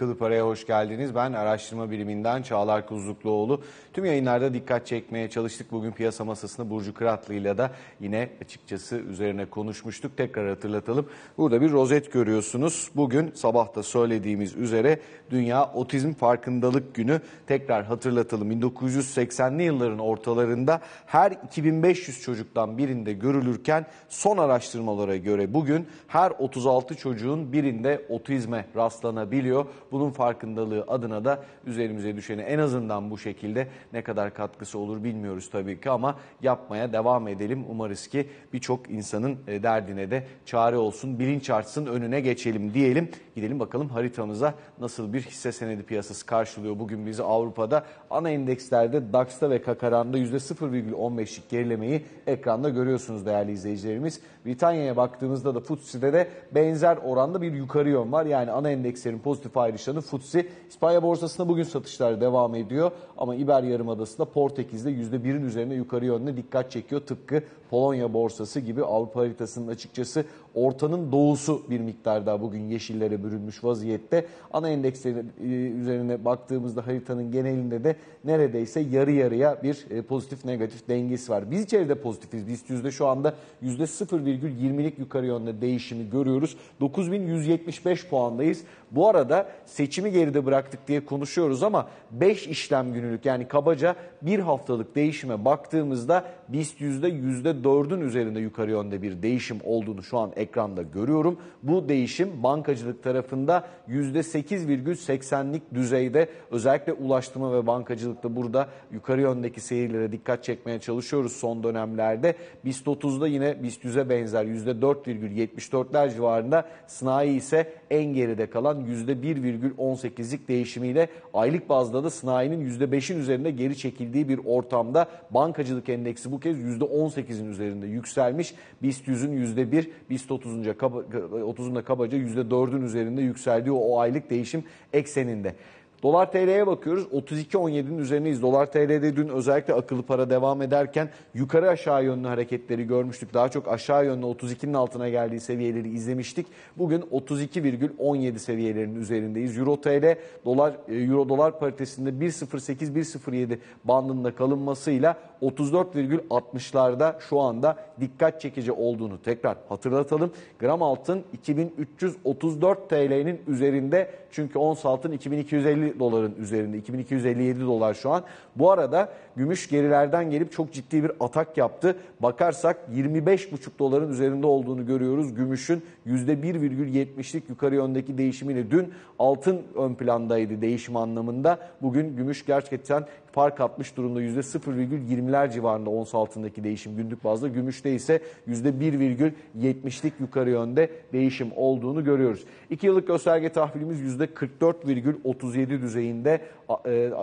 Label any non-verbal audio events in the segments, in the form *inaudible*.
Akıllı Para'ya hoş geldiniz. Ben araştırma biriminden Çağlar Kuzlukluoğlu. Tüm yayınlarda dikkat çekmeye çalıştık. Bugün piyasa masasında Burcu Kıratlı'yla da yine açıkçası üzerine konuşmuştuk. Tekrar hatırlatalım. Burada bir rozet görüyorsunuz. Bugün sabahta söylediğimiz üzere Dünya Otizm Farkındalık Günü. Tekrar hatırlatalım. 1980'li yılların ortalarında her 2500 çocuktan birinde görülürken son araştırmalara göre bugün her 36 çocuğun birinde otizme rastlanabiliyor. Bunun farkındalığı adına da üzerimize düşeni en azından bu şekilde ne kadar katkısı olur bilmiyoruz tabii ki ama yapmaya devam edelim. Umarız ki birçok insanın e, derdine de çare olsun, bilinç artsın, önüne geçelim diyelim. Gidelim bakalım haritamıza nasıl bir hisse senedi piyasası karşılıyor bugün bizi Avrupa'da. Ana endekslerde DAX'ta ve Kakaran'da %0,15'lik gerilemeyi ekranda görüyorsunuz değerli izleyicilerimiz. Britanya'ya baktığımızda da FTSE'de de benzer oranda bir yukarı yön var. Yani ana endekslerin pozitif ayrışanı FTSE. İspanya borsasında bugün satışlar devam ediyor ama İber Yarımadası'nda Portekiz'de %1'in üzerine yukarı yönde dikkat çekiyor. Tıpkı Polonya borsası gibi Avrupa haritasının açıkçası ortanın doğusu bir miktar daha bugün yeşillere bürünmüş vaziyette. Ana endekslerin e, üzerine baktığımızda haritanın genelinde de neredeyse yarı yarıya bir e, pozitif negatif dengesi var. Biz içeride pozitifiz. BIST yüzde şu anda %0,20'lik yukarı yönde değişimi görüyoruz. 9175 puandayız. Bu arada seçimi geride bıraktık diye konuşuyoruz ama 5 işlem günlük yani kabaca bir haftalık değişime baktığımızda BIST %4'ün üzerinde yukarı yönde bir değişim olduğunu şu an ekranda görüyorum. Bu değişim bankacılık tarafında %8,80'lik düzeyde özellikle ulaştırma ve bankacılıkta burada yukarı yöndeki seyirlere dikkat çekmeye çalışıyoruz son dönemlerde. BIST 30'da yine BIST 100'e benzer %4,74'ler civarında sanayi ise en geride kalan %1,18'lik değişimiyle aylık bazda da sanayinin %5'in üzerinde geri çekildiği bir ortamda bankacılık endeksi bu kez %18'in üzerinde yükselmiş. BIST 100'ün %1, BIST 30'un kaba, 30'un da kabaca %4'ün üzerinde yükseldiği o aylık değişim ekseninde. Dolar TL'ye bakıyoruz. 32.17'nin üzerindeyiz. Dolar TL'de dün özellikle akıllı para devam ederken yukarı aşağı yönlü hareketleri görmüştük. Daha çok aşağı yönlü 32'nin altına geldiği seviyeleri izlemiştik. Bugün 32,17 seviyelerinin üzerindeyiz. Euro TL dolar e, Euro dolar paritesinde 1.08-1.07 bandında kalınmasıyla 34,60'larda şu anda dikkat çekici olduğunu tekrar hatırlatalım. Gram altın 2334 TL'nin üzerinde çünkü ons altın 2250 doların üzerinde 2257 dolar şu an. Bu arada gümüş gerilerden gelip çok ciddi bir atak yaptı. Bakarsak 25,5 doların üzerinde olduğunu görüyoruz. Gümüşün %1,70'lik yukarı yöndeki değişimiyle dün altın ön plandaydı değişim anlamında. Bugün gümüş gerçekten fark atmış durumda %0,20'ler civarında ons altındaki değişim günlük bazda. Gümüşte ise %1,70'lik yukarı yönde değişim olduğunu görüyoruz. 2 yıllık gösterge tahvilimiz %44,37 düzeyinde.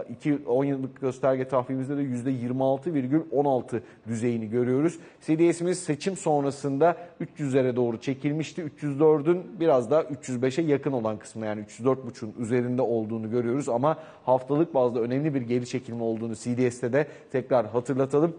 2 10 yıllık gösterge tahvilimizde de %26,16 düzeyini görüyoruz. CDS'imiz seçim sonrasında 300'lere doğru çekilmişti. 304'ün biraz daha 305'e yakın olan kısmı yani 304,5'un üzerinde olduğunu görüyoruz ama haftalık bazda önemli bir geri çekilme olduğunu CDS'te de tekrar hatırlatalım.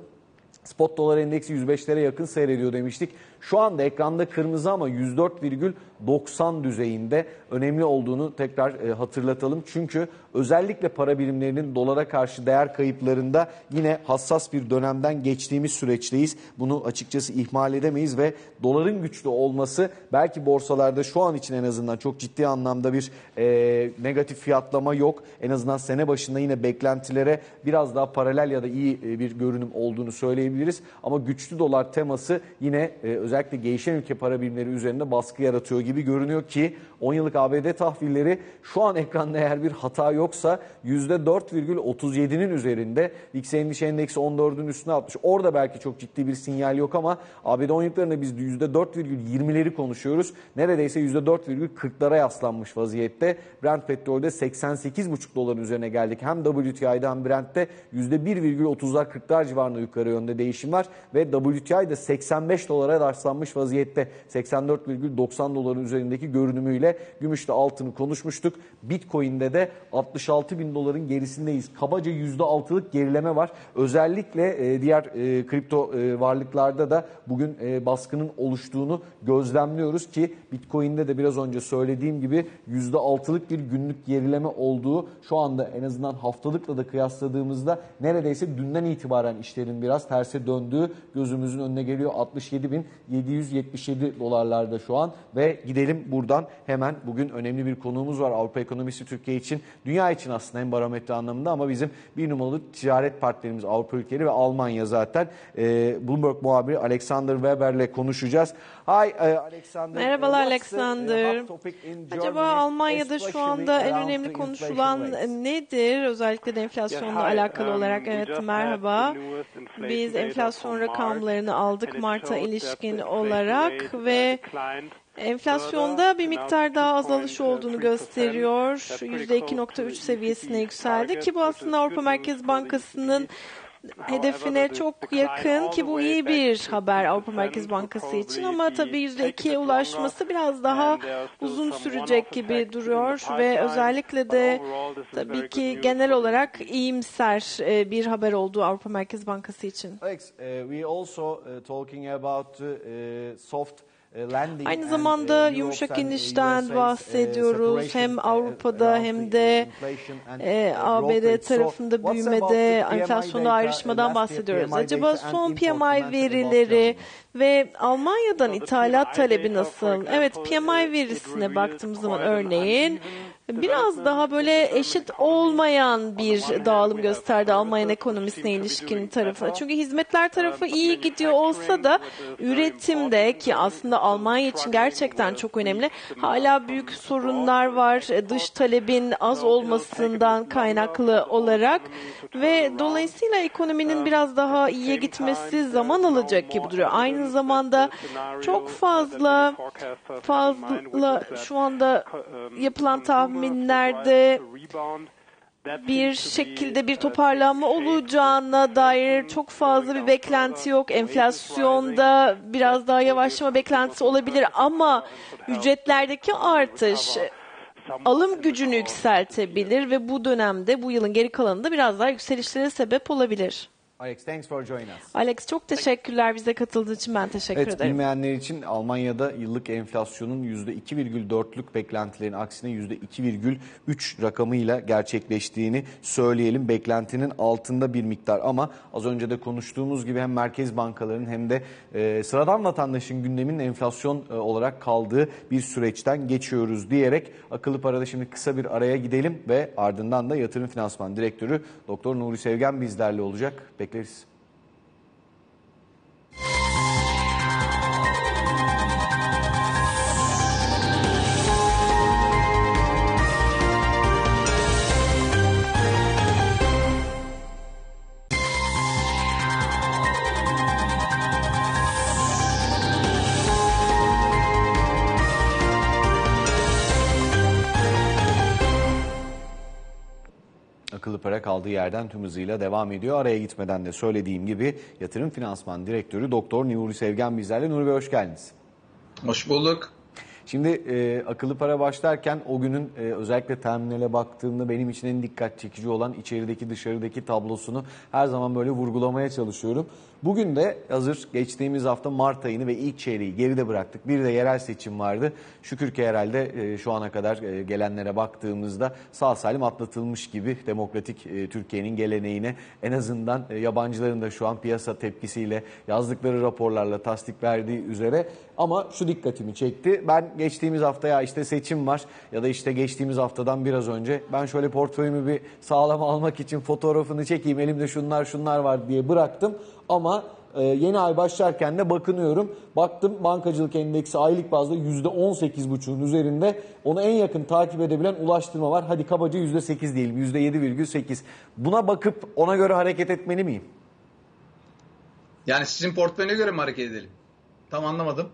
Spot dolar endeksi 105'lere yakın seyrediyor demiştik. Şu anda ekranda kırmızı ama 104,90 düzeyinde önemli olduğunu tekrar e, hatırlatalım. Çünkü özellikle para birimlerinin dolara karşı değer kayıplarında yine hassas bir dönemden geçtiğimiz süreçteyiz. Bunu açıkçası ihmal edemeyiz ve doların güçlü olması belki borsalarda şu an için en azından çok ciddi anlamda bir e, negatif fiyatlama yok. En azından sene başında yine beklentilere biraz daha paralel ya da iyi e, bir görünüm olduğunu söyleyebiliriz. Ama güçlü dolar teması yine e, özellikle gelişen ülke para birimleri üzerinde baskı yaratıyor gibi görünüyor ki 10 yıllık ABD tahvilleri şu an ekranda eğer bir hata yoksa %4,37'nin üzerinde. VIX endişe endeksi 14'ün üstüne atmış. Orada belki çok ciddi bir sinyal yok ama ABD 10 yıllıklarında biz %4,20'leri konuşuyoruz. Neredeyse %4,40'lara yaslanmış vaziyette. Brent petrolde 88,5 doların üzerine geldik. Hem WTI'de hem Brent'te %1,30'lar 40'lar civarında yukarı yönde değişim var. Ve WTI'de 85 dolara terslanmış vaziyette 84,90 doların üzerindeki görünümüyle gümüşte altını konuşmuştuk. Bitcoin'de de 66 bin doların gerisindeyiz. Kabaca %6'lık gerileme var. Özellikle e, diğer e, kripto e, varlıklarda da bugün baskının oluştuğunu gözlemliyoruz ki Bitcoin'de de biraz önce söylediğim gibi %6'lık bir günlük gerileme olduğu şu anda en azından haftalıkla da kıyasladığımızda neredeyse dünden itibaren işlerin biraz terse döndüğü gözümüzün önüne geliyor. 67.777 dolarlarda şu an ve gidelim buradan hemen bugün önemli bir konuğumuz var Avrupa ekonomisi Türkiye için, dünya için aslında hem barometre anlamında ama bizim bir numaralı ticaret partnerimiz Avrupa ülkeleri ve Almanya zaten. Ee, Bloomberg muhabiri Alexander Weber'le konuşacağız. Hi uh, Alexander. Merhabalar Alexander. Acaba Almanya'da şu anda en önemli konuşulan nedir? Özellikle de enflasyonla Yeah, hi. alakalı Um, olarak. Evet merhaba. Biz enflasyon rakamlarını aldık Mart'a ilişkin olarak uh, ve Enflasyonda bir miktar daha 2.3%. azalış olduğunu gösteriyor. That's pretty close to %2.3 the seviyesine yükseldi ki bu aslında Avrupa Merkez Bankası'nın. Hedefine çok yakın ki bu iyi back bir haber 2% Avrupa Merkez Bankası için ama tabii take a %2'ye bit ulaşması biraz daha uzun sürecek gibi duruyor ve özellikle de tabii ki genel olarak iyimser e, bir haber oldu Avrupa Merkez Bankası için. Alex, uh, we also uh, talking about uh, soft Aynı and, zamanda uh, yumuşak uh, inişten uh, bahsediyoruz. Hem uh, Avrupa'da hem de e, uh, ABD. So, tarafında büyümede, enflasyonda ayrışmadan bahsediyoruz. Acaba son PMI verileri? Ve Almanya'dan ithalat talebi nasıl? Evet, PMI it verisine baktığımız zaman örneğin biraz daha böyle eşit olmayan bir dağılım gösterdi Almanya services which ekonomisine ilişkin tarafı. Çünkü hizmetler tarafı Um, iyi gidiyor olsa da üretimde ki aslında Almanya için gerçekten çok önemli. Hala büyük sorunlar var. Dış talebin az olmasından kaynaklı olarak ve dolayısıyla ekonominin biraz daha iyiye gitmesi zaman alacak gibi duruyor. Aynı zamanda çok fazla fazla şu anda yapılan tahminlerde bir şekilde bir toparlanma olacağına dair çok fazla bir beklenti yok. Enflasyonda biraz daha yavaşlama beklentisi olabilir ama ücretlerdeki artış alım gücünü yükseltebilir ve bu dönemde bu yılın geri kalanında biraz daha yükselişlere sebep olabilir. Alex, thanks for joining us. Alex çok teşekkürler bize katıldığı için ben teşekkür Evet, ederim. bilmeyenler için Almanya'da yıllık enflasyonun %2,4'lük beklentilerin aksine %2,3 rakamıyla gerçekleştiğini söyleyelim. Beklentinin altında bir miktar ama az önce de konuştuğumuz gibi hem merkez bankalarının hem de e, sıradan vatandaşın gündeminin enflasyon e, olarak kaldığı bir süreçten geçiyoruz diyerek akıllı parada şimdi kısa bir araya gidelim ve ardından da yatırım finansman direktörü Doktor Nuri Sevgen bizlerle olacak. Bekleriz. Akıllı para kaldığı yerden tüm hızıyla devam ediyor. Araya gitmeden de söylediğim gibi yatırım finansman direktörü Doktor Nuri Sevgen bizlerle. Nuri Bey hoş geldiniz. Hoş bulduk. Şimdi e, akıllı para başlarken o günün e, özellikle terminale baktığımda benim için en dikkat çekici olan içerideki dışarıdaki tablosunu her zaman böyle vurgulamaya çalışıyorum. Bugün de hazır geçtiğimiz hafta Mart ayını ve ilk çeyreği geride bıraktık. Bir de yerel seçim vardı. Şükür ki herhalde e, şu ana kadar e, gelenlere baktığımızda sağ salim atlatılmış gibi demokratik e, Türkiye'nin geleneğine en azından yabancıların da şu an piyasa tepkisiyle yazdıkları raporlarla tasdik verdiği üzere ama şu dikkatimi çekti. Ben geçtiğimiz hafta ya işte seçim var ya da işte geçtiğimiz haftadan biraz önce ben şöyle portföyümü bir sağlam almak için fotoğrafını çekeyim elimde şunlar şunlar var diye bıraktım. Ama e, yeni ay başlarken de bakınıyorum. Baktım bankacılık endeksi aylık bazda %18,5'un üzerinde. Onu en yakın takip edebilen ulaştırma var. Hadi kabaca %8 diyelim %7,8. Buna bakıp ona göre hareket etmeli miyim? Yani sizin portföyüne göre mi hareket edelim? Tam anlamadım.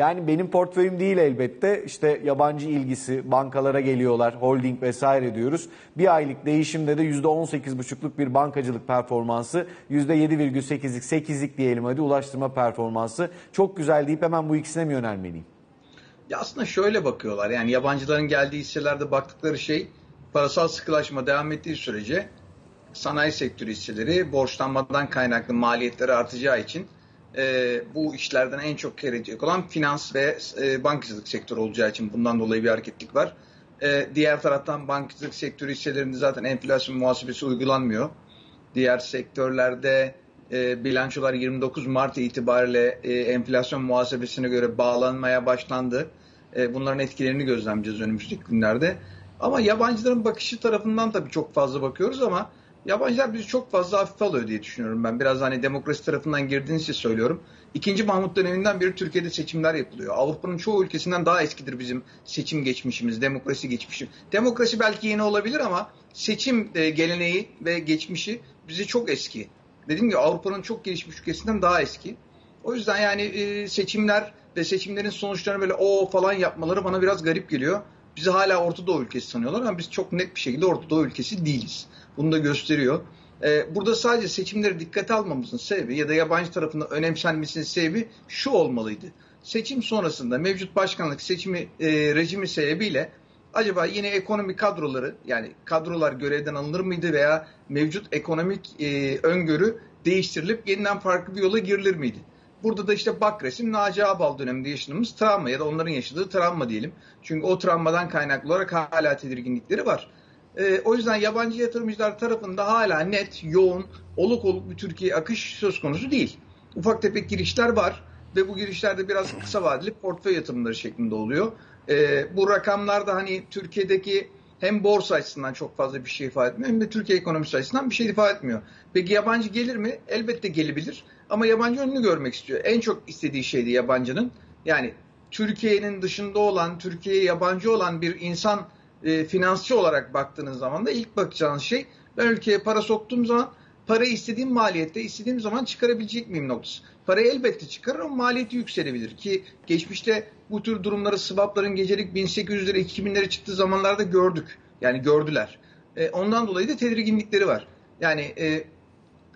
Yani benim portföyüm değil elbette. İşte yabancı ilgisi, bankalara geliyorlar, holding vesaire diyoruz. Bir aylık değişimde de %18,5'luk bir bankacılık performansı, %7,8'lik, 8'lik diyelim hadi ulaştırma performansı. Çok güzel deyip hemen bu ikisine mi yönelmeliyim? Ya aslında şöyle bakıyorlar. Yani yabancıların geldiği hisselerde baktıkları şey parasal sıkılaşma devam ettiği sürece sanayi sektörü hisseleri borçlanmadan kaynaklı maliyetleri artacağı için e, bu işlerden en çok kar edecek olan finans ve e, bankacılık sektörü olacağı için bundan dolayı bir hareketlik var. E, diğer taraftan bankacılık sektörü hisselerinde zaten enflasyon muhasebesi uygulanmıyor. Diğer sektörlerde e, bilançolar 29 Mart itibariyle e, enflasyon muhasebesine göre bağlanmaya başlandı. E, bunların etkilerini gözlemleyeceğiz önümüzdeki günlerde. Ama yabancıların bakışı tarafından tabii çok fazla bakıyoruz ama yabancılar bizi çok fazla hafife alıyor diye düşünüyorum ben. Biraz hani demokrasi tarafından girdiğiniz için söylüyorum. İkinci Mahmut döneminden beri Türkiye'de seçimler yapılıyor. Avrupa'nın çoğu ülkesinden daha eskidir bizim seçim geçmişimiz, demokrasi geçmişi. Demokrasi belki yeni olabilir ama seçim e, geleneği ve geçmişi bizi çok eski. Dediğim gibi Avrupa'nın çok gelişmiş ülkesinden daha eski. O yüzden yani e, seçimler ve seçimlerin sonuçlarını böyle o falan yapmaları bana biraz garip geliyor. Bizi hala Orta Doğu ülkesi sanıyorlar ama biz çok net bir şekilde Orta Doğu ülkesi değiliz. Bunu da gösteriyor. Ee, burada sadece seçimleri dikkate almamızın sebebi ya da yabancı tarafından önemsenmesinin sebebi şu olmalıydı. Seçim sonrasında mevcut başkanlık seçimi e, rejimi sebebiyle acaba yine ekonomi kadroları yani kadrolar görevden alınır mıydı veya mevcut ekonomik e, öngörü değiştirilip yeniden farklı bir yola girilir miydi? Burada da işte bak resim Naci Abal döneminde yaşadığımız travma ya da onların yaşadığı travma diyelim. Çünkü o travmadan kaynaklı olarak hala tedirginlikleri var. E, o yüzden yabancı yatırımcılar tarafında hala net, yoğun, oluk oluk bir Türkiye akış söz konusu değil. Ufak tefek girişler var ve bu girişlerde biraz kısa vadeli portföy yatırımları şeklinde oluyor. E, bu rakamlar da hani Türkiye'deki hem borsa açısından çok fazla bir şey ifade etmiyor hem de Türkiye ekonomisi açısından bir şey ifade etmiyor. Peki yabancı gelir mi? Elbette gelebilir ama yabancı önünü görmek istiyor. En çok istediği şeydi yabancının yani Türkiye'nin dışında olan, Türkiye'ye yabancı olan bir insan e, finansçı olarak baktığınız zaman da ilk bakacağınız şey ben ülkeye para soktuğum zaman parayı istediğim maliyette istediğim zaman çıkarabilecek miyim noktası. Parayı elbette çıkarır ama maliyeti yükselebilir ki geçmişte bu tür durumları swapların gecelik 1800 lira 2000 lira çıktığı zamanlarda gördük. Yani gördüler. E, ondan dolayı da tedirginlikleri var. Yani e,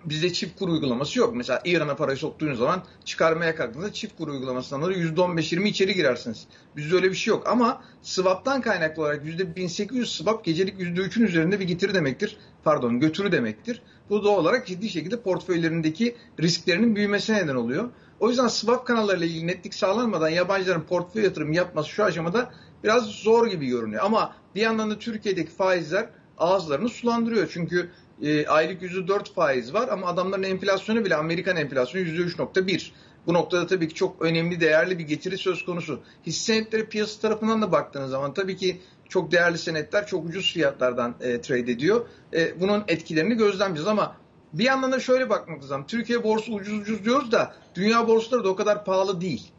bizde çift kur uygulaması yok. Mesela İran'a parayı soktuğunuz zaman çıkarmaya kalktığınızda çift kur uygulamasından dolayı %15-20 içeri girersiniz. Bizde öyle bir şey yok. Ama swap'tan kaynaklı olarak %1800 swap gecelik %3'ün üzerinde bir getiri demektir. Pardon götürü demektir. Bu doğal olarak ciddi şekilde portföylerindeki risklerinin büyümesine neden oluyor. O yüzden swap kanallarıyla ilgili netlik sağlanmadan yabancıların portföy yatırım yapması şu aşamada biraz zor gibi görünüyor. Ama bir yandan da Türkiye'deki faizler ağızlarını sulandırıyor. Çünkü e, aylık %4 faiz var ama adamların enflasyonu bile Amerikan enflasyonu %3.1. Bu noktada tabii ki çok önemli, değerli bir getiri söz konusu. Hisse senetleri piyasa tarafından da baktığınız zaman tabii ki çok değerli senetler çok ucuz fiyatlardan e, trade ediyor. E, bunun etkilerini gözlemleyeceğiz ama bir yandan da şöyle bakmak lazım. Türkiye borsu ucuz ucuz diyoruz da dünya borsaları da o kadar pahalı değil.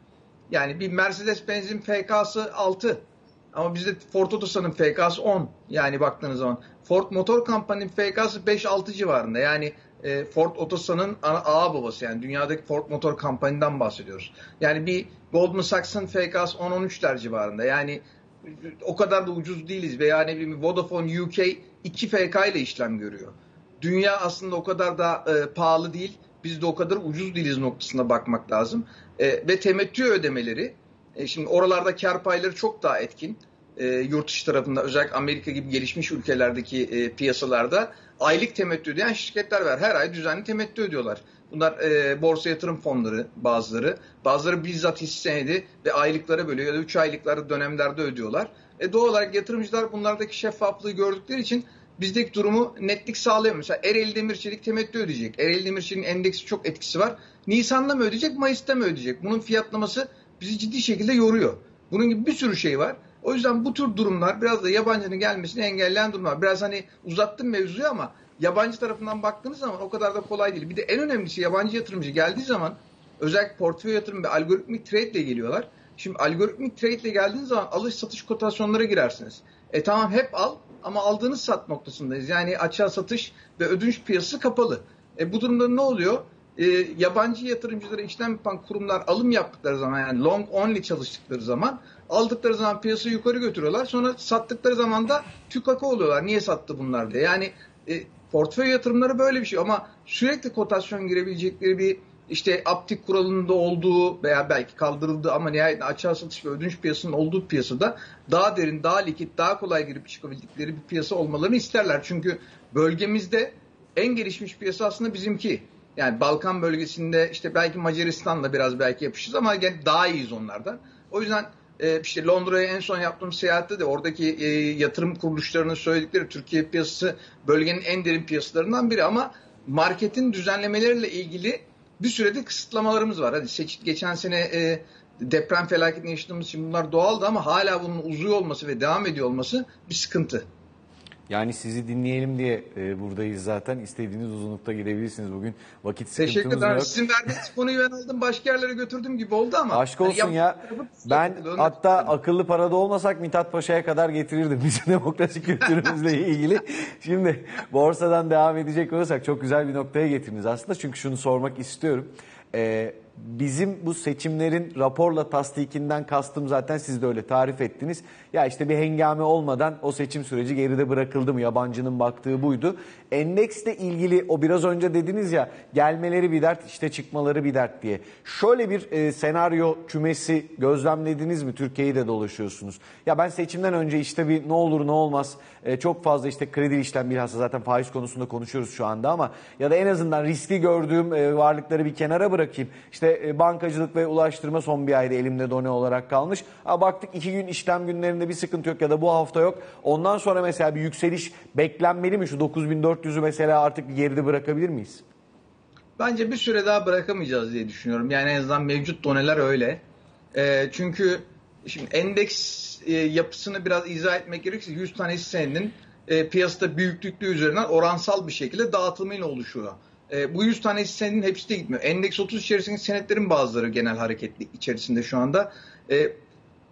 Yani bir Mercedes-Benz'in FK'sı 6 ama bizde Ford Otosan'ın FK'sı 10. Yani baktığınız zaman Ford Motor Company'nin FK'sı 5-6 civarında. Yani e, Ford Otosan'ın ağa babası yani dünyadaki Ford Motor Company'den bahsediyoruz. Yani bir Goldman Sachs'ın FK'sı 10-13'ler civarında. Yani o kadar da ucuz değiliz veya ne bileyim Vodafone UK 2 FK ile işlem görüyor. Dünya aslında o kadar da e, pahalı değil. Biz de o kadar ucuz değiliz noktasına bakmak lazım. E, ve temettü ödemeleri e, şimdi oralarda kar payları çok daha etkin. E, yurt dışı tarafında özellikle Amerika gibi gelişmiş ülkelerdeki e, piyasalarda aylık temettü ödeyen şirketler var. Her ay düzenli temettü ödüyorlar. Bunlar e, borsa yatırım fonları bazıları. Bazıları bizzat hisse ve aylıklara bölüyor ya da 3 aylıkları dönemlerde ödüyorlar. E, doğal olarak yatırımcılar bunlardaki şeffaflığı gördükleri için bizdeki durumu netlik sağlayamıyor. Mesela Ereğli Demirçelik temettü ödeyecek. Ereğli Demirçelik'in endeksi çok etkisi var. Nisan'da mı ödeyecek, Mayıs'ta mı ödeyecek? Bunun fiyatlaması bizi ciddi şekilde yoruyor. Bunun gibi bir sürü şey var. O yüzden bu tür durumlar biraz da yabancının gelmesini engelleyen durumlar. Biraz hani uzattım mevzuyu ama yabancı tarafından baktığınız zaman o kadar da kolay değil. Bir de en önemlisi yabancı yatırımcı geldiği zaman özellikle portföy yatırım ve algoritmik trade ile geliyorlar. Şimdi algoritmik trade ile geldiğiniz zaman alış satış kotasyonlara girersiniz. E tamam hep al ama aldığınız sat noktasındayız. Yani açığa satış ve ödünç piyasası kapalı. E bu durumda ne oluyor? e, yabancı yatırımcılara işlem yapan kurumlar alım yaptıkları zaman yani long only çalıştıkları zaman aldıkları zaman piyasayı yukarı götürüyorlar. Sonra sattıkları zaman da tükaka oluyorlar. Niye sattı bunlar diye. Yani e, portföy yatırımları böyle bir şey ama sürekli kotasyon girebilecekleri bir işte aptik kuralında olduğu veya belki kaldırıldığı ama nihayet açığa satış ve ödünç piyasasının olduğu piyasada daha derin, daha likit, daha kolay girip çıkabildikleri bir piyasa olmalarını isterler. Çünkü bölgemizde en gelişmiş piyasa aslında bizimki. Yani Balkan bölgesinde işte belki Macaristan'la biraz belki yapışız ama gene daha iyiyiz onlardan. O yüzden e, işte Londra'ya en son yaptığım seyahatte de oradaki e, yatırım kuruluşlarının söyledikleri Türkiye piyasası bölgenin en derin piyasalarından biri ama marketin düzenlemeleriyle ilgili bir sürede kısıtlamalarımız var. Hadi seç, geçen sene e, deprem felaketini yaşadığımız için bunlar doğaldı ama hala bunun uzuyor olması ve devam ediyor olması bir sıkıntı. Yani sizi dinleyelim diye e, buradayız zaten. İstediğiniz uzunlukta gidebilirsiniz bugün. Vakit sıkıntımız Teşekkür ederim. yok. Sizin verdiğiniz konuyu ben aldım başka yerlere götürdüm gibi oldu ama. Aşk olsun hani ya. Ben hatta akıllı parada olmasak Mithat Paşa'ya kadar getirirdim *laughs* bizim demokrasi kültürümüzle ilgili. Şimdi borsadan devam edecek olursak çok güzel bir noktaya getirdiniz aslında. Çünkü şunu sormak istiyorum. Ee, bizim bu seçimlerin raporla tasdikinden kastım zaten siz de öyle tarif ettiniz. Ya işte bir hengame olmadan o seçim süreci geride bırakıldı mı? Yabancının baktığı buydu. Endeksle ilgili o biraz önce dediniz ya gelmeleri bir dert işte çıkmaları bir dert diye. Şöyle bir e, senaryo kümesi gözlemlediniz mi? Türkiye'yi de dolaşıyorsunuz. Ya ben seçimden önce işte bir ne olur ne olmaz e, çok fazla işte kredi işlem bilhassa zaten faiz konusunda konuşuyoruz şu anda ama ya da en azından riskli gördüğüm e, varlıkları bir kenara bırakayım. İşte e, bankacılık ve ulaştırma son bir ayda elimde done olarak kalmış. Ha, baktık iki gün işlem günlerinde bir sıkıntı yok ya da bu hafta yok. Ondan sonra mesela bir yükseliş beklenmeli mi? Şu 9400'ü mesela artık bir geride bırakabilir miyiz? Bence bir süre daha bırakamayacağız diye düşünüyorum. Yani en azından mevcut doneler öyle. E, çünkü şimdi endeks e, yapısını biraz izah etmek gerekirse 100 tane hisse senedinin e, piyasada büyüklüklü üzerinden oransal bir şekilde dağıtımıyla oluşuyor. E, bu 100 tane senedinin hepsi de gitmiyor. Endeks 30 içerisindeki senetlerin bazıları genel hareketli içerisinde şu anda. E,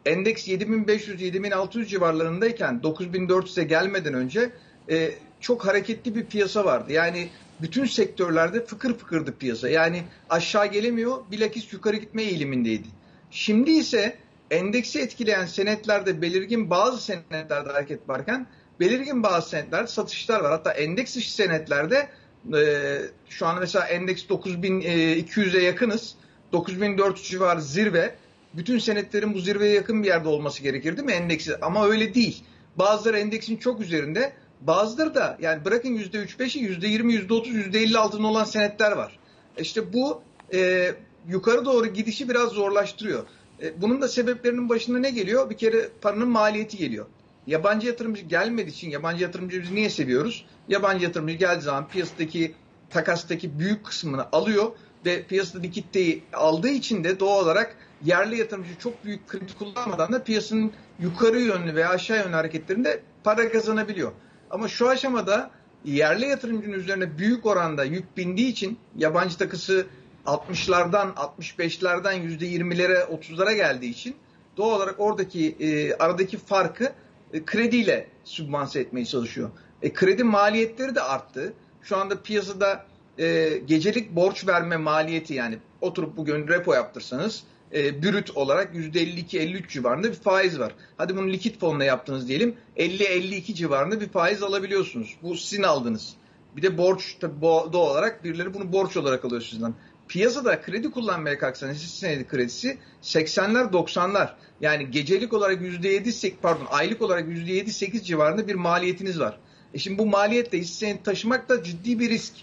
endeks 7500-7600 civarlarındayken 9400'e gelmeden önce e, çok hareketli bir piyasa vardı. Yani bütün sektörlerde fıkır fıkırdı piyasa. Yani aşağı gelemiyor, bilakis yukarı gitme eğilimindeydi. Şimdi ise endeksi etkileyen senetlerde belirgin bazı senetlerde hareket varken belirgin bazı senetlerde satışlar var. Hatta endeks dışı senetlerde e, şu an mesela endeks 9200'e yakınız. 9400 civarı zirve. Bütün senetlerin bu zirveye yakın bir yerde olması gerekir değil mi endeksi? Ama öyle değil. Bazıları endeksin çok üzerinde. Bazıları da yani bırakın %3-5'i %20, %30, %50 altında olan senetler var. İşte bu e, yukarı doğru gidişi biraz zorlaştırıyor. E, bunun da sebeplerinin başında ne geliyor? Bir kere paranın maliyeti geliyor. Yabancı yatırımcı gelmediği için yabancı yatırımcıyı biz niye seviyoruz? Yabancı yatırımcı geldiği zaman piyasadaki takastaki büyük kısmını alıyor ve piyasada likiditeyi aldığı için de doğal olarak yerli yatırımcı çok büyük kredi kullanmadan da piyasanın yukarı yönlü veya aşağı yönlü hareketlerinde para kazanabiliyor. Ama şu aşamada yerli yatırımcının üzerine büyük oranda yük bindiği için yabancı takısı 60'lardan 65'lerden %20'lere 30'lara geldiği için doğal olarak oradaki e, aradaki farkı e, krediyle sübvanse etmeye çalışıyor. E, kredi maliyetleri de arttı. Şu anda piyasada e, gecelik borç verme maliyeti yani oturup bugün repo yaptırsanız e, brüt olarak %52-53 civarında bir faiz var. Hadi bunu likit fonla yaptınız diyelim 50-52 civarında bir faiz alabiliyorsunuz. Bu sizin aldınız. Bir de borç tabii doğal olarak birileri bunu borç olarak alıyor sizden. Piyasada kredi kullanmaya kalksanız hisse senedi kredisi 80'ler 90'lar. Yani gecelik olarak %7 pardon aylık olarak %7-8 civarında bir maliyetiniz var. E şimdi bu maliyetle hisse senedi taşımak da ciddi bir risk.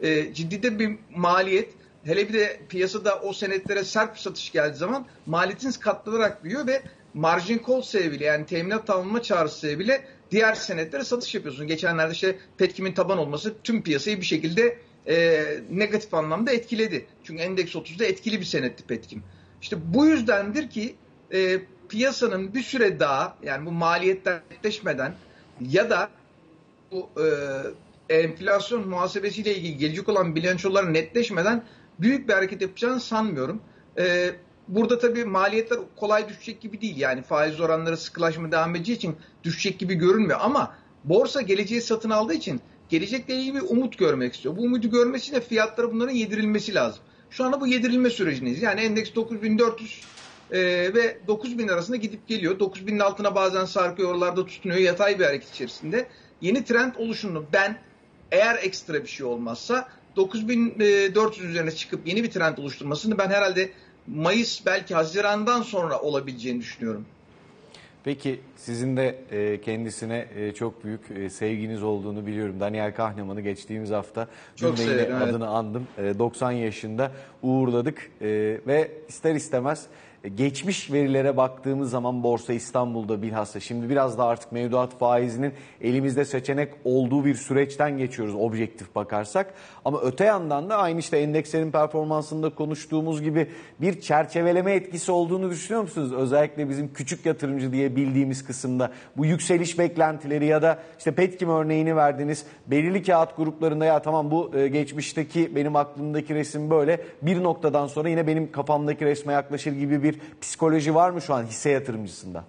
E, ciddi de bir maliyet. Hele bir de piyasada o senetlere sert bir satış geldiği zaman maliyetiniz katlanarak büyüyor ve margin call sebebiyle yani teminat tamamlama çağrısı sebebiyle diğer senetlere satış yapıyorsunuz. Geçenlerde işte Petkim'in taban olması tüm piyasayı bir şekilde e, negatif anlamda etkiledi. Çünkü endeks 30'da etkili bir senetti Petkim. İşte bu yüzdendir ki e, piyasanın bir süre daha yani bu maliyetler netleşmeden ya da bu e, enflasyon muhasebesiyle ilgili gelecek olan bilançolar netleşmeden büyük bir hareket yapacağını sanmıyorum. E, burada tabii maliyetler kolay düşecek gibi değil. Yani faiz oranları sıkılaşma devam edeceği için düşecek gibi görünmüyor. Ama borsa geleceği satın aldığı için gelecekle ilgili bir umut görmek istiyor. Bu umudu görmesi de fiyatlara bunların yedirilmesi lazım. Şu anda bu yedirilme sürecindeyiz. Yani endeks 9400 e, ve 9000 arasında gidip geliyor. 9000'in altına bazen sarkıyor, oralarda tutunuyor yatay bir hareket içerisinde. Yeni trend oluşunu ben eğer ekstra bir şey olmazsa 9400 üzerine çıkıp yeni bir trend oluşturmasını ben herhalde Mayıs belki Haziran'dan sonra olabileceğini düşünüyorum. Peki sizin de e, kendisine e, çok büyük e, sevginiz olduğunu biliyorum. Daniel Kahneman'ı geçtiğimiz hafta Çok severim, evet. adını andım. E, 90 yaşında uğurladık E, ve ister istemez e, geçmiş verilere baktığımız zaman Borsa İstanbul'da bilhassa şimdi biraz da artık mevduat faizinin elimizde seçenek olduğu bir süreçten geçiyoruz objektif bakarsak. Ama öte yandan da aynı işte endekslerin performansında konuştuğumuz gibi bir çerçeveleme etkisi olduğunu düşünüyor musunuz? Özellikle bizim küçük yatırımcı diye bildiğimiz kısımda bu yükseliş beklentileri ya da işte Petkim örneğini verdiniz. Belirli kağıt gruplarında ya tamam bu e, geçmişteki benim aklımdaki resim böyle bir noktadan sonra yine benim kafamdaki resme yaklaşır gibi bir psikoloji var mı şu an hisse yatırımcısında?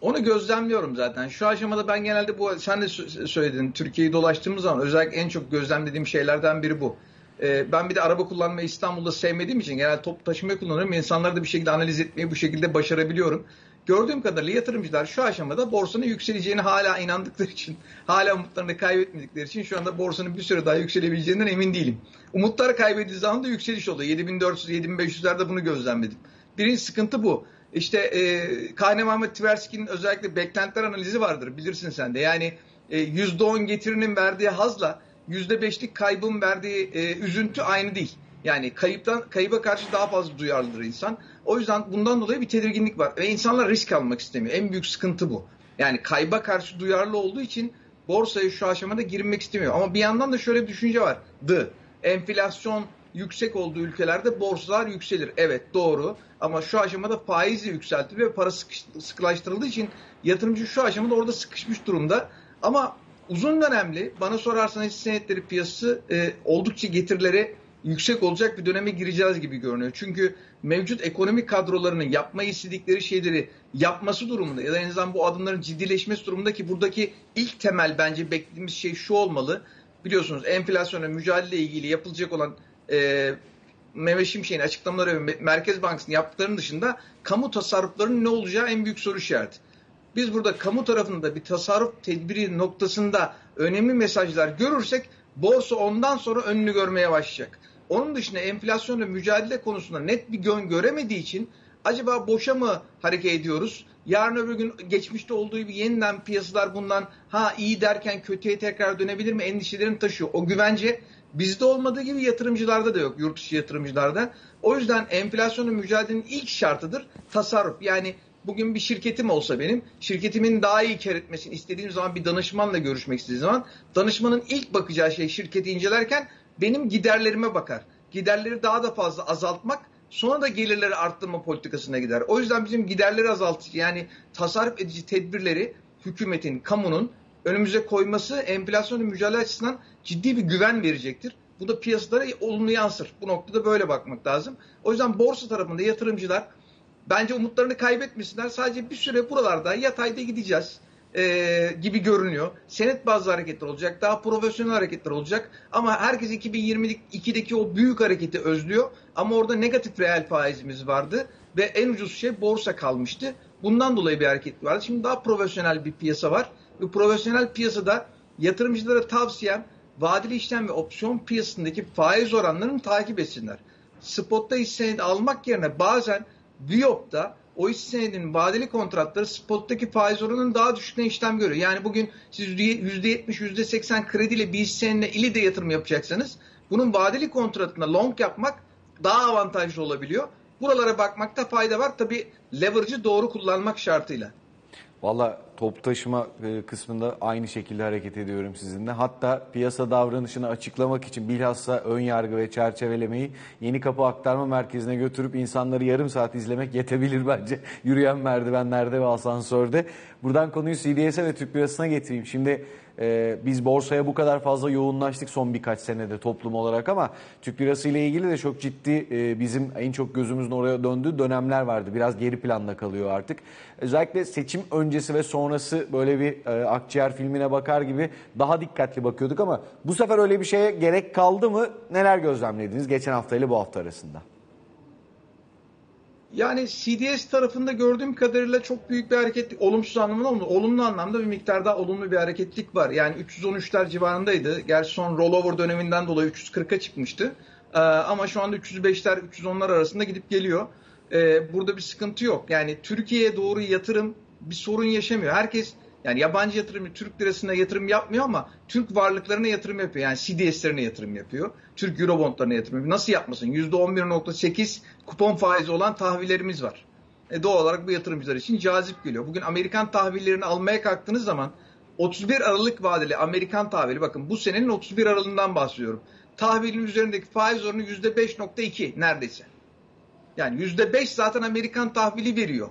Onu gözlemliyorum zaten. Şu aşamada ben genelde bu sen de sö- söyledin Türkiye'yi dolaştığımız zaman özellikle en çok gözlemlediğim şeylerden biri bu. Ee, ben bir de araba kullanmayı İstanbul'da sevmediğim için genel top taşımayı kullanıyorum. İnsanları da bir şekilde analiz etmeyi bu şekilde başarabiliyorum. Gördüğüm kadarıyla yatırımcılar şu aşamada borsanın yükseleceğini hala inandıkları için, *laughs* hala umutlarını kaybetmedikleri için şu anda borsanın bir süre daha yükselebileceğinden emin değilim. Umutları kaybedildiği zaman da yükseliş oluyor. 7400-7500'lerde bunu gözlemledim. Birinci sıkıntı bu. İşte e, Kahneman ve Tversky'nin özellikle beklentiler analizi vardır bilirsin sen de. Yani e, %10 getirinin verdiği hazla %5'lik kaybın verdiği e, üzüntü aynı değil. Yani kayıptan kayıba karşı daha fazla duyarlıdır insan. O yüzden bundan dolayı bir tedirginlik var ve insanlar risk almak istemiyor. En büyük sıkıntı bu. Yani kayba karşı duyarlı olduğu için borsaya şu aşamada girmek istemiyor. Ama bir yandan da şöyle bir düşünce var. The enflasyon yüksek olduğu ülkelerde borsalar yükselir. Evet doğru ama şu aşamada faiz de yükseltti ve para sıkış, sıkılaştırıldığı için yatırımcı şu aşamada orada sıkışmış durumda. Ama uzun dönemli bana sorarsanız senetleri piyasası e, oldukça getirileri yüksek olacak bir döneme gireceğiz gibi görünüyor. Çünkü mevcut ekonomik kadrolarının yapmayı istedikleri şeyleri yapması durumunda ya da en azından bu adımların ciddileşmesi durumunda ki buradaki ilk temel bence beklediğimiz şey şu olmalı. Biliyorsunuz enflasyona mücadele ilgili yapılacak olan e, Mehmet Şimşek'in açıklamaları ve Merkez Bankası'nın yaptıklarının dışında kamu tasarruflarının ne olacağı en büyük soru işareti. Biz burada kamu tarafında bir tasarruf tedbiri noktasında önemli mesajlar görürsek borsa ondan sonra önünü görmeye başlayacak. Onun dışında enflasyonla mücadele konusunda net bir yön göremediği için acaba boşa mı hareket ediyoruz? Yarın öbür gün geçmişte olduğu gibi yeniden piyasalar bundan ha iyi derken kötüye tekrar dönebilir mi endişelerini taşıyor. O güvence bizde olmadığı gibi yatırımcılarda da yok, yurt dışı yatırımcılarda. O yüzden enflasyonla mücadelenin ilk şartıdır tasarruf. Yani bugün bir şirketim olsa benim, şirketimin daha iyi kar etmesini istediğim zaman bir danışmanla görüşmek istediğim zaman danışmanın ilk bakacağı şey şirketi incelerken benim giderlerime bakar. Giderleri daha da fazla azaltmak sonra da gelirleri arttırma politikasına gider. O yüzden bizim giderleri azaltıcı yani tasarruf edici tedbirleri hükümetin, kamunun önümüze koyması enflasyonla mücadele açısından ciddi bir güven verecektir. Bu da piyasalara olumlu yansır. Bu noktada böyle bakmak lazım. O yüzden borsa tarafında yatırımcılar bence umutlarını kaybetmesinler. Sadece bir süre buralarda yatayda gideceğiz e, gibi görünüyor. Senet bazlı hareketler olacak. Daha profesyonel hareketler olacak. Ama herkes 2022'deki o büyük hareketi özlüyor. Ama orada negatif reel faizimiz vardı. Ve en ucuz şey borsa kalmıştı. Bundan dolayı bir hareket vardı. Şimdi daha profesyonel bir piyasa var. Ve profesyonel piyasada yatırımcılara tavsiyem vadeli işlem ve opsiyon piyasasındaki faiz oranlarını takip etsinler. Spotta hisse senedi almak yerine bazen Viyop'ta o hisse senedinin vadeli kontratları spottaki faiz oranının daha düşükten işlem görüyor. Yani bugün siz %70, %80 krediyle bir hisse senedine ili de yatırım yapacaksanız bunun vadeli kontratına long yapmak daha avantajlı olabiliyor. Buralara bakmakta fayda var. Tabi leverage'ı doğru kullanmak şartıyla. Valla top taşıma e, kısmında aynı şekilde hareket ediyorum sizinle. Hatta piyasa davranışını açıklamak için bilhassa ön yargı ve çerçevelemeyi Yeni Kapı Aktarma Merkezi'ne götürüp insanları yarım saat izlemek yetebilir bence. *laughs* Yürüyen merdivenlerde ve asansörde. Buradan konuyu CDS'e ve Türk Lirası'na getireyim. Şimdi e, biz borsaya bu kadar fazla yoğunlaştık son birkaç senede toplum olarak ama Türk lirası ile ilgili de çok ciddi e, bizim en çok gözümüzün oraya döndüğü dönemler vardı. Biraz geri planda kalıyor artık. Özellikle seçim öncesi ve sonrası böyle bir e, akciğer filmine bakar gibi daha dikkatli bakıyorduk ama bu sefer öyle bir şeye gerek kaldı mı? Neler gözlemlediniz geçen hafta ile bu hafta arasında? Yani CDS tarafında gördüğüm kadarıyla çok büyük bir hareketlik, olumsuz anlamda olmadı. Olumlu anlamda bir miktar daha olumlu bir hareketlik var. Yani 313'ler civarındaydı. Gerçi son rollover döneminden dolayı 340'a çıkmıştı. Ee, ama şu anda 305'ler, 310'lar arasında gidip geliyor. Ee, burada bir sıkıntı yok. Yani Türkiye'ye doğru yatırım bir sorun yaşamıyor. Herkes yani yabancı yatırım, Türk lirasına yatırım yapmıyor ama Türk varlıklarına yatırım yapıyor. Yani CDS'lerine yatırım yapıyor. Türk Eurobondlarına yatırım yapıyor. Nasıl yapmasın? %11.8 kupon faizi olan tahvillerimiz var. E doğal olarak bu yatırımcılar için cazip geliyor. Bugün Amerikan tahvillerini almaya kalktığınız zaman 31 Aralık vadeli Amerikan tahvili bakın bu senenin 31 Aralık'ından bahsediyorum. Tahvilin üzerindeki faiz oranı %5.2 neredeyse. Yani %5 zaten Amerikan tahvili veriyor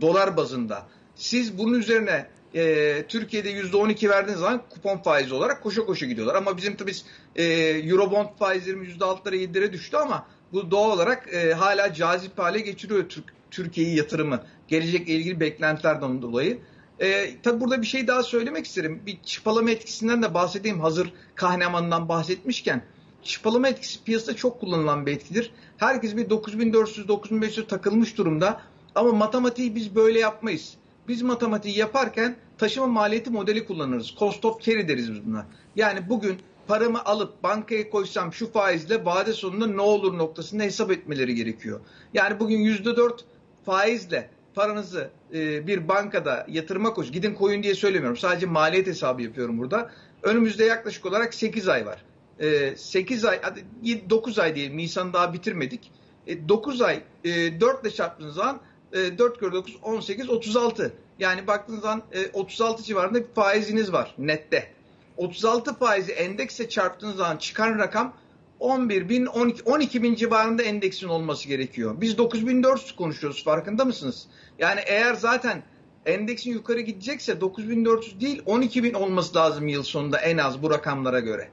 dolar bazında. Siz bunun üzerine e, Türkiye'de %12 verdiğiniz zaman kupon faizi olarak koşa koşa gidiyorlar. Ama bizim tabii e, Eurobond faizlerimiz %6'lara 7'lere düştü ama bu doğal olarak e, hala cazip hale geçiriyor Türk, Türkiye'yi yatırımı. Gelecekle ilgili beklentilerden dolayı. E, tabii burada bir şey daha söylemek isterim. Bir çıpalama etkisinden de bahsedeyim hazır Kahneman'dan bahsetmişken. Çıpalama etkisi piyasada çok kullanılan bir etkidir. Herkes bir 9400-9500 takılmış durumda. Ama matematiği biz böyle yapmayız. Biz matematiği yaparken taşıma maliyeti modeli kullanırız. Cost of carry deriz biz buna. Yani bugün paramı alıp bankaya koysam şu faizle vade sonunda ne olur noktasında hesap etmeleri gerekiyor. Yani bugün %4 faizle paranızı e, bir bankada yatırıma koş, gidin koyun diye söylemiyorum. Sadece maliyet hesabı yapıyorum burada. Önümüzde yaklaşık olarak 8 ay var. E, 8 ay, 9 ay diyelim Nisan'ı daha bitirmedik. E, 9 ay e, 4 ile çarptığınız zaman 4 kere 9 18 36. Yani baktığınız zaman 36 civarında bir faiziniz var nette. 36 faizi endekse çarptığınız zaman çıkan rakam 11 bin 12, 12 bin civarında endeksin olması gerekiyor. Biz 9400 konuşuyoruz farkında mısınız? Yani eğer zaten endeksin yukarı gidecekse 9400 değil 12 bin olması lazım yıl sonunda en az bu rakamlara göre.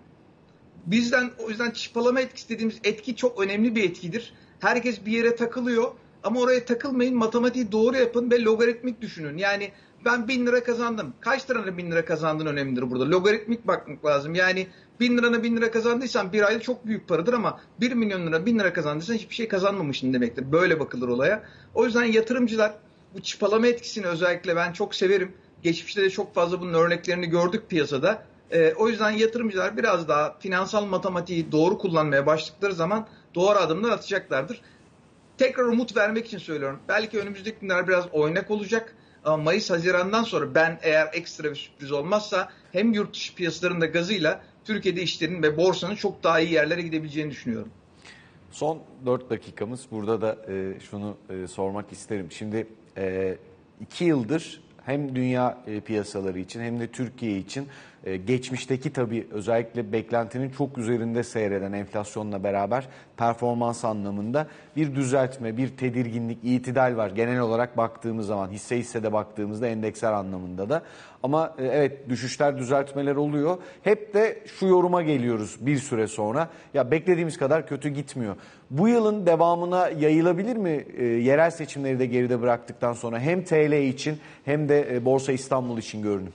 Bizden o yüzden çıpalama etkisi dediğimiz etki çok önemli bir etkidir. Herkes bir yere takılıyor ama oraya takılmayın, matematiği doğru yapın ve logaritmik düşünün. Yani ben bin lira kazandım. Kaç liranın bin lira kazandığın önemlidir burada. Logaritmik bakmak lazım. Yani bin lirana bin lira kazandıysan bir ayda çok büyük paradır ama bir milyon lira bin lira kazandıysan hiçbir şey kazanmamışsın demektir. Böyle bakılır olaya. O yüzden yatırımcılar bu çıpalama etkisini özellikle ben çok severim. Geçmişte de çok fazla bunun örneklerini gördük piyasada. Ee, o yüzden yatırımcılar biraz daha finansal matematiği doğru kullanmaya başladıkları zaman doğru adımlar atacaklardır tekrar umut vermek için söylüyorum. Belki önümüzdeki günler biraz oynak olacak. Ama Mayıs Haziran'dan sonra ben eğer ekstra bir sürpriz olmazsa hem yurt dışı piyasalarında gazıyla Türkiye'de işlerin ve borsanın çok daha iyi yerlere gidebileceğini düşünüyorum. Son 4 dakikamız. Burada da e, şunu e, sormak isterim. Şimdi 2 e, yıldır hem dünya e, piyasaları için hem de Türkiye için geçmişteki tabii özellikle beklentinin çok üzerinde seyreden enflasyonla beraber performans anlamında bir düzeltme, bir tedirginlik, itidal var. Genel olarak baktığımız zaman hisse hissede baktığımızda endeksler anlamında da. Ama e, evet düşüşler, düzeltmeler oluyor. Hep de şu yoruma geliyoruz bir süre sonra. Ya beklediğimiz kadar kötü gitmiyor. Bu yılın devamına yayılabilir mi e, yerel seçimleri de geride bıraktıktan sonra hem TL için hem de e, Borsa İstanbul için görünüm?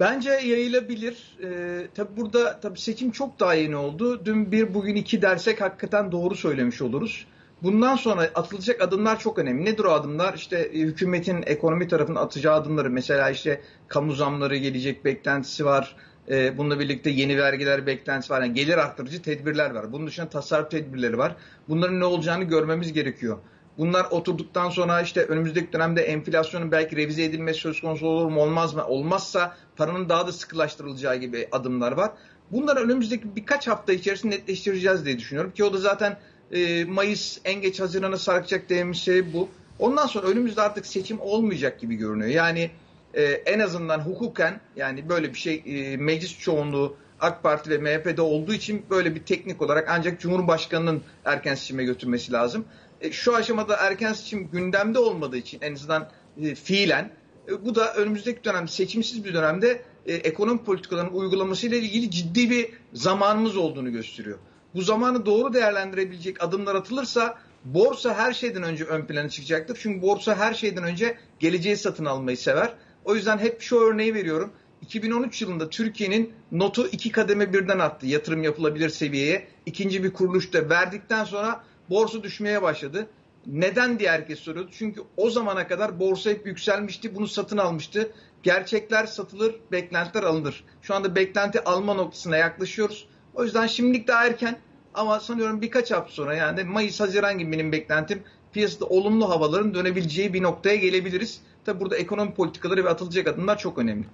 Bence yayılabilir. Ee, tabi burada tabi seçim çok daha yeni oldu. Dün bir bugün iki dersek hakikaten doğru söylemiş oluruz. Bundan sonra atılacak adımlar çok önemli. Nedir o adımlar? İşte e, hükümetin ekonomi tarafının atacağı adımları. Mesela işte kamu zamları gelecek beklentisi var. Ee, bununla birlikte yeni vergiler beklentisi var. Yani gelir arttırıcı tedbirler var. Bunun dışında tasarruf tedbirleri var. Bunların ne olacağını görmemiz gerekiyor. Bunlar oturduktan sonra işte önümüzdeki dönemde enflasyonun belki revize edilmesi söz konusu olur mu olmaz mı? Olmazsa paranın daha da sıkılaştırılacağı gibi adımlar var. Bunları önümüzdeki birkaç hafta içerisinde netleştireceğiz diye düşünüyorum ki o da zaten e, Mayıs en geç Haziran'a sarkacak dediğimiz şey bu. Ondan sonra önümüzde artık seçim olmayacak gibi görünüyor. Yani e, en azından hukuken yani böyle bir şey e, meclis çoğunluğu AK Parti ve MHP'de olduğu için böyle bir teknik olarak ancak Cumhurbaşkanı'nın erken seçime götürmesi lazım. E, şu aşamada erken seçim gündemde olmadığı için en azından e, fiilen e, bu da önümüzdeki dönem seçimsiz bir dönemde e, ekonomi politikalarının uygulamasıyla ilgili ciddi bir zamanımız olduğunu gösteriyor. Bu zamanı doğru değerlendirebilecek adımlar atılırsa borsa her şeyden önce ön plana çıkacaktır. Çünkü borsa her şeyden önce geleceği satın almayı sever. O yüzden hep şu örneği veriyorum. 2013 yılında Türkiye'nin notu iki kademe birden attı yatırım yapılabilir seviyeye. ikinci bir kuruluşta verdikten sonra borsa düşmeye başladı. Neden diye herkes soruyordu. Çünkü o zamana kadar borsa hep yükselmişti. Bunu satın almıştı. Gerçekler satılır, beklentiler alınır. Şu anda beklenti alma noktasına yaklaşıyoruz. O yüzden şimdilik daha erken ama sanıyorum birkaç hafta sonra yani Mayıs, Haziran gibi benim beklentim piyasada olumlu havaların dönebileceği bir noktaya gelebiliriz. Tabi burada ekonomi politikaları ve atılacak adımlar çok önemli.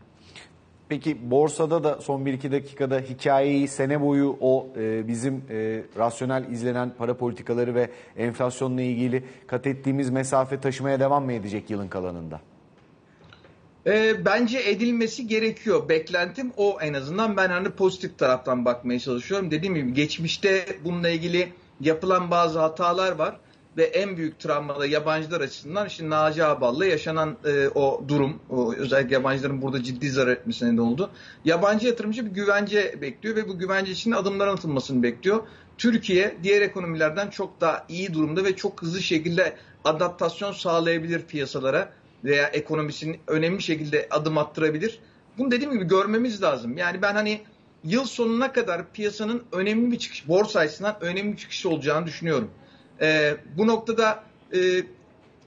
Peki borsada da son 1-2 dakikada hikayeyi sene boyu o e, bizim e, rasyonel izlenen para politikaları ve enflasyonla ilgili kat ettiğimiz mesafe taşımaya devam mı edecek yılın kalanında? E, bence edilmesi gerekiyor. Beklentim o en azından. Ben hani pozitif taraftan bakmaya çalışıyorum. Dediğim gibi geçmişte bununla ilgili yapılan bazı hatalar var ve en büyük travma da yabancılar açısından işte Naci Abal'la yaşanan e, o durum, o, özellikle yabancıların burada ciddi zarar etmesine de oldu. Yabancı yatırımcı bir güvence bekliyor ve bu güvence için adımların atılmasını bekliyor. Türkiye diğer ekonomilerden çok daha iyi durumda ve çok hızlı şekilde adaptasyon sağlayabilir piyasalara veya ekonomisinin önemli şekilde adım attırabilir. Bunu dediğim gibi görmemiz lazım. Yani ben hani yıl sonuna kadar piyasanın önemli bir çıkış, borsa açısından önemli bir çıkış olacağını düşünüyorum. Ee, bu noktada e,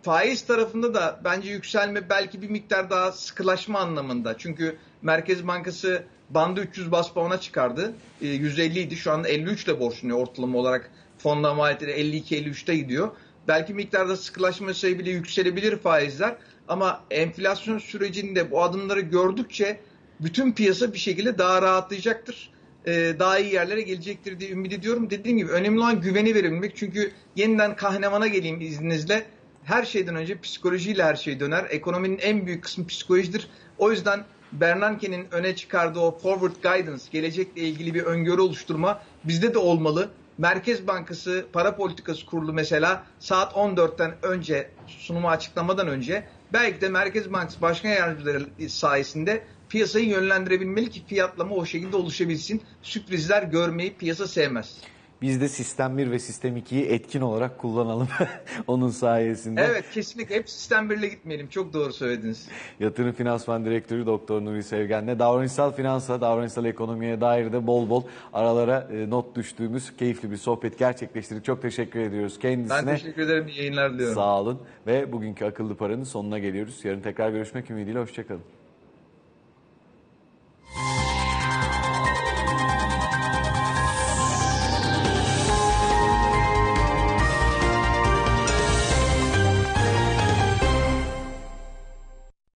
faiz tarafında da bence yükselme belki bir miktar daha sıkılaşma anlamında. Çünkü Merkez Bankası bandı 300 bas puana çıkardı. E, 150 idi şu anda 53 ile borçlanıyor ortalama olarak. Fonla maliyetleri 52-53'te gidiyor. Belki miktarda sıkılaşma sebebiyle yükselebilir faizler. Ama enflasyon sürecinde bu adımları gördükçe bütün piyasa bir şekilde daha rahatlayacaktır. Ee, daha iyi yerlere gelecektir diye ümit ediyorum. Dediğim gibi önemli olan güveni verebilmek. Çünkü yeniden kahnemana geleyim izninizle. Her şeyden önce psikolojiyle her şey döner. Ekonominin en büyük kısmı psikolojidir. O yüzden Bernanke'nin öne çıkardığı o forward guidance, gelecekle ilgili bir öngörü oluşturma bizde de olmalı. Merkez Bankası Para Politikası Kurulu mesela saat 14'ten önce sunumu açıklamadan önce belki de Merkez Bankası Başkan Yardımcıları sayesinde piyasayı yönlendirebilmeli ki fiyatlama o şekilde oluşabilsin. Sürprizler görmeyi piyasa sevmez. Biz de sistem 1 ve sistem 2'yi etkin olarak kullanalım *laughs* onun sayesinde. Evet kesinlikle hep sistem 1 ile gitmeyelim. Çok doğru söylediniz. Yatırım Finansman Direktörü Doktor Nuri Sevgen'le davranışsal finansa, davranışsal ekonomiye dair de bol bol aralara e, not düştüğümüz keyifli bir sohbet gerçekleştirdik. Çok teşekkür ediyoruz kendisine. Ben teşekkür ederim. İyi yayınlar diliyorum. Sağ olun ve bugünkü akıllı paranın sonuna geliyoruz. Yarın tekrar görüşmek ümidiyle. Hoşçakalın.